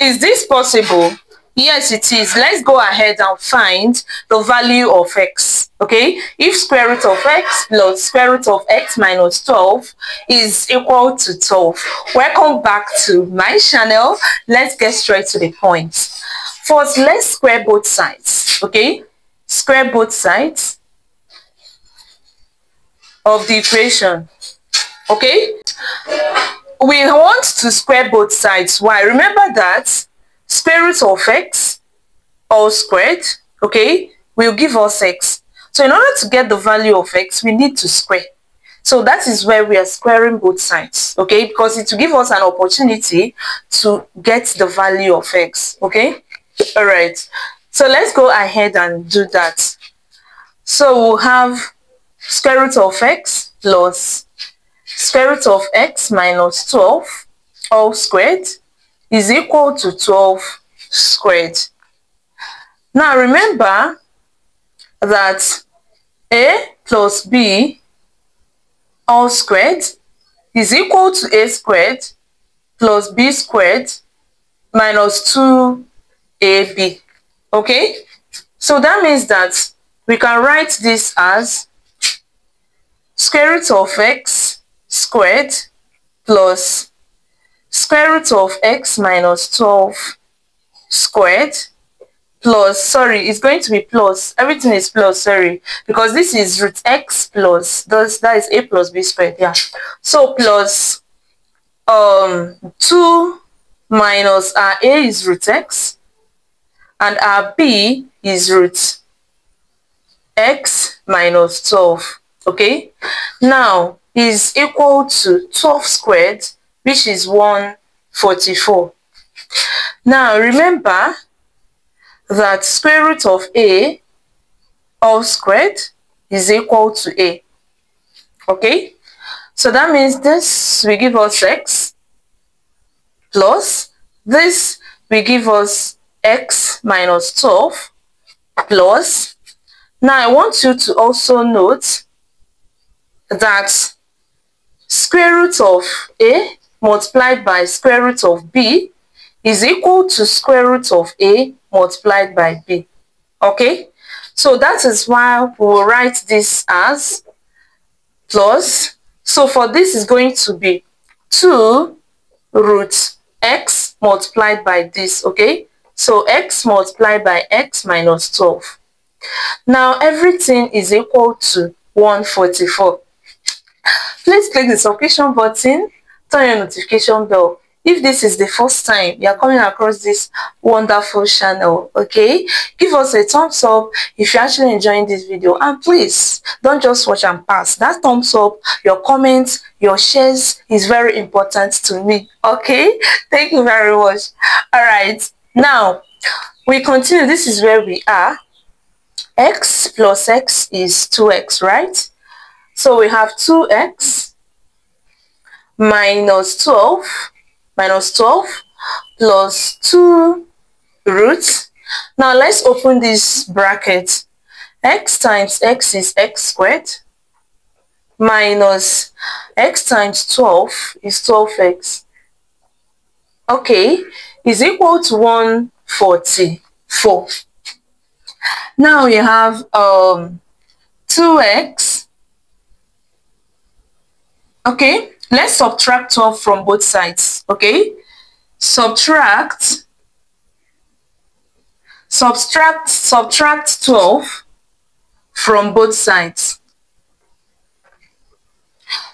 is this possible? Yes, it is. Let's go ahead and find the value of x. Okay, if square root of x plus square root of x minus 12 is equal to 12. Welcome back to my channel. Let's get straight to the. First, let's square both sides. Okay, square both sides of the equation. Okay, we want to square both sides. Why? Remember that square root of x all squared, okay, will give us x. So in order to get the value of x, we need to square. So that is where we are squaring both sides, okay, because it will give us an opportunity to get the value of x, okay. All right, so let's go ahead and do that. So we'll have square root of x plus square root of x minus 12 all squared is equal to 12 squared. Now remember that a plus b all squared is equal to a squared plus b squared minus 2ab. Okay? So that means that we can write this as square root of x squared plus square root of x minus 12 squared plus, sorry, it's going to be plus, everything is plus, sorry, because this is root x plus, thus, that is a plus b squared, yeah. So plus um, 2 minus our a is root x, and our b is root x minus 12, okay? Now, is equal to 12 squared which is 144. Now remember that square root of a all squared is equal to a. Okay, so that means this will give us x plus this will give us x minus 12 plus. Now I want you to also note that square root of a multiplied by square root of b is equal to square root of a multiplied by b. Okay, so that is why we will write this as plus. So for this is going to be 2 root x multiplied by this, okay? So x multiplied by x minus 12. Now everything is equal to 144. Please click the subscription button turn your notification bell. If this is the first time you're coming across this wonderful channel okay? Give us a thumbs up if you're actually enjoying this video. And please don't just watch and pass. That thumbs up your comments your shares is very important to me okay? Thank you very much. All right now we continue. This is where we are. X plus x is 2x right so we have 2x minus 12 minus 12 plus 2 roots. Now let's open this bracket. x times x is x squared minus x times 12 is 12x. Okay, is equal to 144. Now we have um, 2x. Okay, Let's subtract 12 from both sides, okay? Subtract, subtract, subtract 12 from both sides.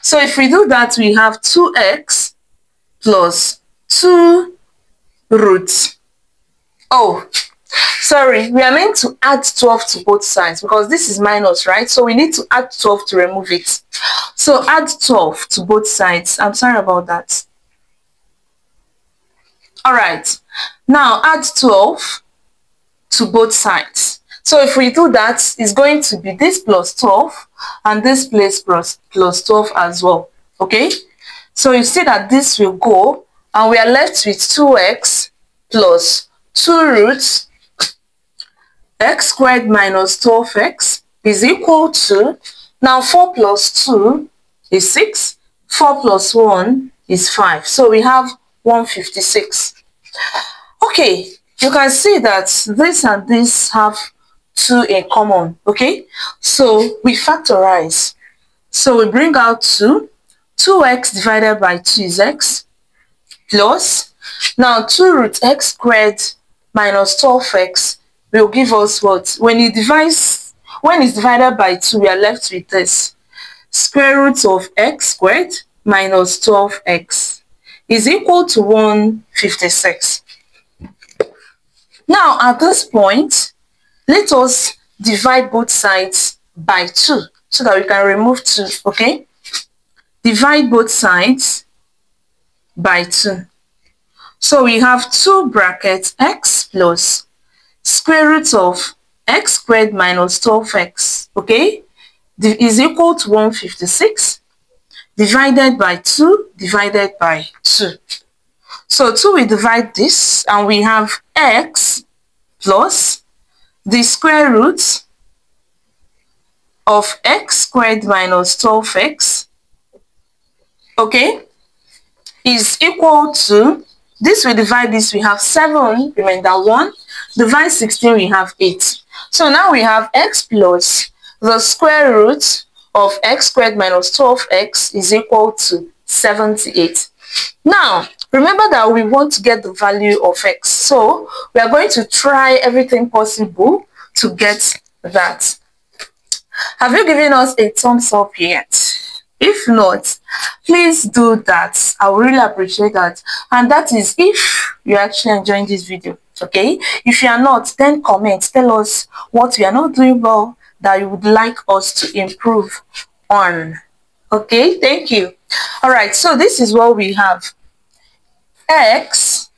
So if we do that, we have 2x plus 2 roots. Oh, sorry, we are meant to add 12 to both sides because this is minus, right? So we need to add 12 to remove it. So add 12 to both sides. I'm sorry about that. All right. Now add 12 to both sides. So if we do that, it's going to be this plus 12 and this place plus, plus 12 as well. Okay? So you see that this will go and we are left with 2x plus 2 roots x squared minus 12x is equal to now 4 plus 2 is 6. 4 plus 1 is 5. So we have 156. Okay, you can see that this and this have 2 in common, okay? So we factorize. So we bring out 2. 2x divided by 2 is x plus, now 2 root x squared minus 12x will give us what? When you divide, when it's divided by 2, we are left with this. Square root of x squared minus 12x is equal to 156. Now, at this point, let us divide both sides by 2 so that we can remove 2, okay? Divide both sides by 2. So we have 2 brackets x plus square root of x squared minus 12x, okay? Is equal to 156 divided by 2 divided by 2. So 2 we divide this and we have x plus the square root of x squared minus 12x, okay, is equal to, this we divide this, we have 7, remainder 1, divide 16, we have 8. So now we have x plus the square root of x squared minus 12x is equal to 78. Now, remember that we want to get the value of x. So, we are going to try everything possible to get that. Have you given us a thumbs up yet? If not, please do that. I really appreciate that. And that is if you're actually enjoying this video. Okay? If you are not, then comment. Tell us what we are not doing well that you would like us to improve on. Okay? Thank you. Alright, so this is what we have. x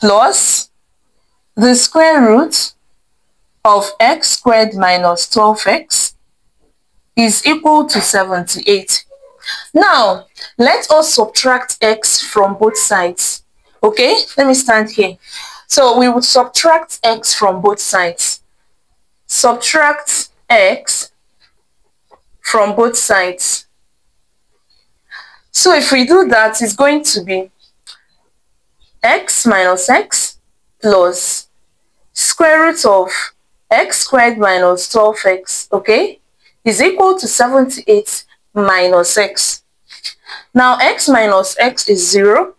plus the square root of x squared minus 12x is equal to 78. Now, let us subtract x from both sides. Okay, let me stand here. So we would subtract x from both sides. Subtract x from both sides. So if we do that, it's going to be x minus x plus square root of x squared minus 12x, okay, is equal to 78 minus x. Now x minus x is 0,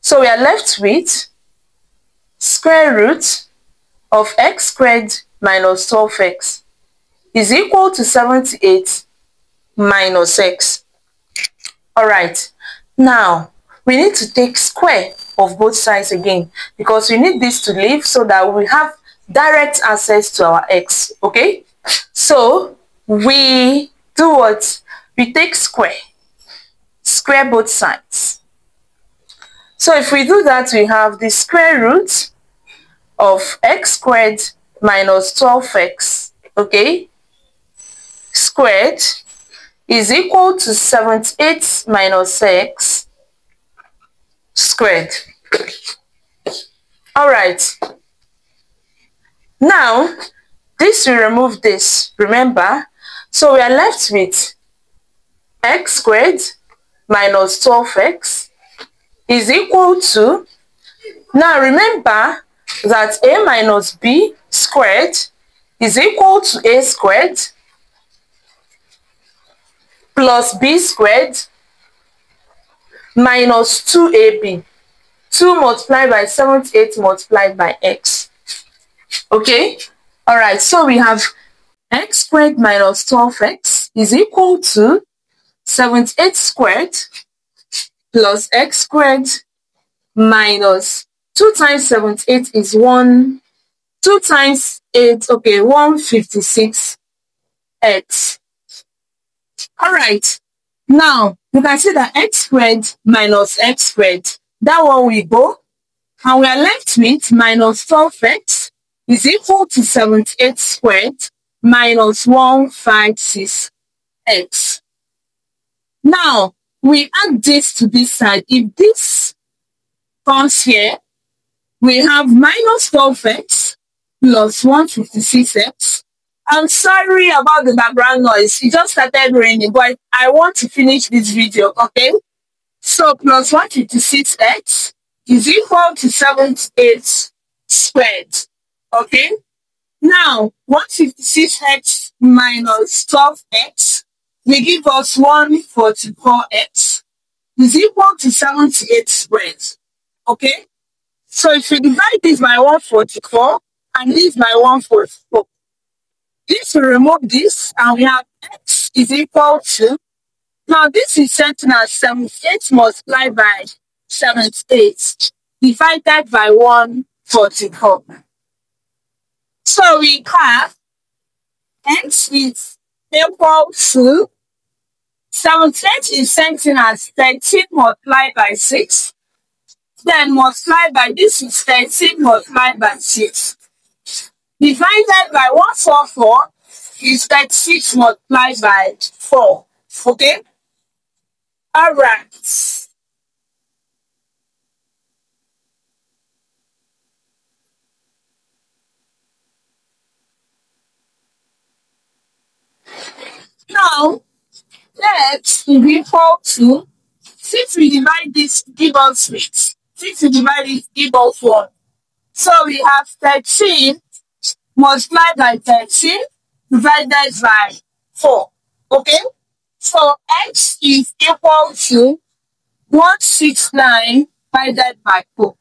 so we are left with square root of x squared minus 12x is equal to 78 minus x. Alright, now we need to take square of both sides again because we need this to leave so that we have direct access to our x, okay? So we do what? We take square, square both sides. So if we do that, we have the square root of x squared minus 12x, okay, squared is equal to 78 minus x squared. All right. Now, this will remove this, remember? So we are left with x squared minus 12x is equal to, now remember that a minus b squared is equal to a squared plus b squared minus 2ab. 2 multiplied by 78 multiplied by x. Okay? Alright, so we have x squared minus 12x is equal to 78 squared plus x squared minus 2 times 78 is 1. 2 times 8, okay, 156 x. Alright, now you can see that x squared minus x squared, that one we go, and we are left with minus 12x is equal to 78 squared minus 156x. Now, we add this to this side. If this comes here, we have minus 12x plus 156x I'm sorry about the background noise. It just started raining, but I want to finish this video, okay? So plus 156x is equal to 78 squared. Okay? Now, 156x minus 12x will give us 144x is equal to 78 squared. Okay? So if you divide this by 144 and this by 144, this will remove this and we have x is equal to, now this is something as 78 multiplied by 78 divided by 144. So we have x is equal to 78 is something as 13 multiplied by 6. Then multiplied by this is 13 multiplied by 6 divided by 144 is 36 multiplied by 4. Okay? Alright. Now, let's equal to, since we divide this, give us 6. Since we divide it, give us 1. So we have 13 multiplied by 13 divided by 4. Okay? So x is equal to 169 divided by 4.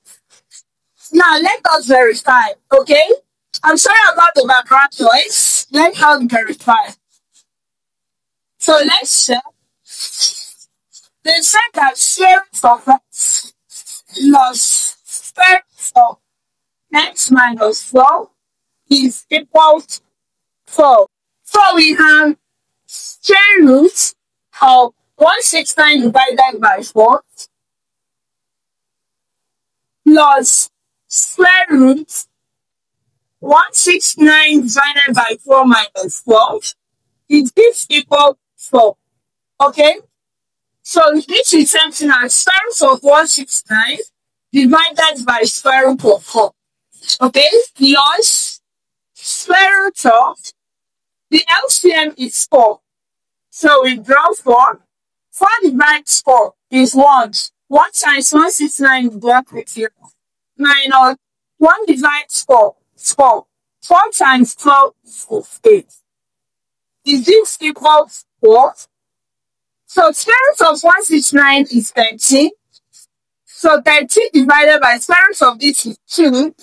Now let us verify, okay? I'm sorry about the background noise. Let us verify. So let's check. They said that square of x plus square of x minus 4 is equal to 4. So we have square root of 169 divided by 4 plus square root 169 divided by 4 minus 12 it gives equal 4. Okay? So this is something as square root of 169 divided by square root of 4. Okay? Plus square root of the LCM is 4. So we draw 4. 4 divided 4 is 1. 1 times 169 is 1 0. Minus 1 divides 4 is 4. 4 times 12 is 8. Is this equal to 4? So square root of 169 is 13. So 13 divided by square root of this is 2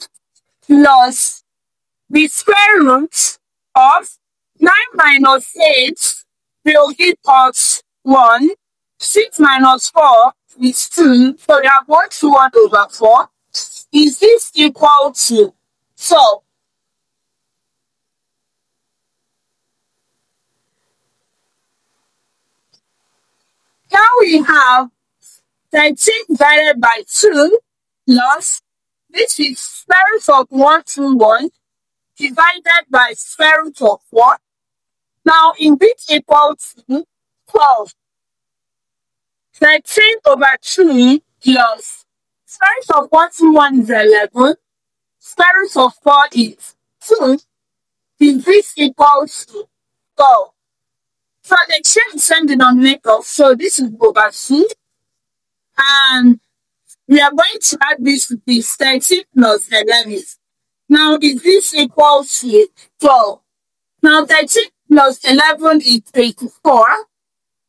plus the square root of 9 minus 8 will give us 1. 6 minus 4 is 2. So we have 1 to 1 over 4. Is this equal to? So, now we have 13 divided by 2 plus, this is square root of 1 to 1 divided by square root of what? Now, in this equals to 12. 13 over 2 plus square root of 1 to 1 is 11. Square root of 4 is 2. In this equals to 12. So the exchange is same denominator. So this is 2. And we are going to add this to this 13 plus 11. Now, is this equal to 12? Now, 13 plus 11 is 24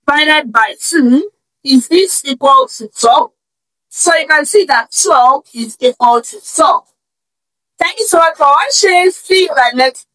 divided by 2. Is this equal to 12? So you can see that 12 is equal to 12. Thank you so much for watching. See you the next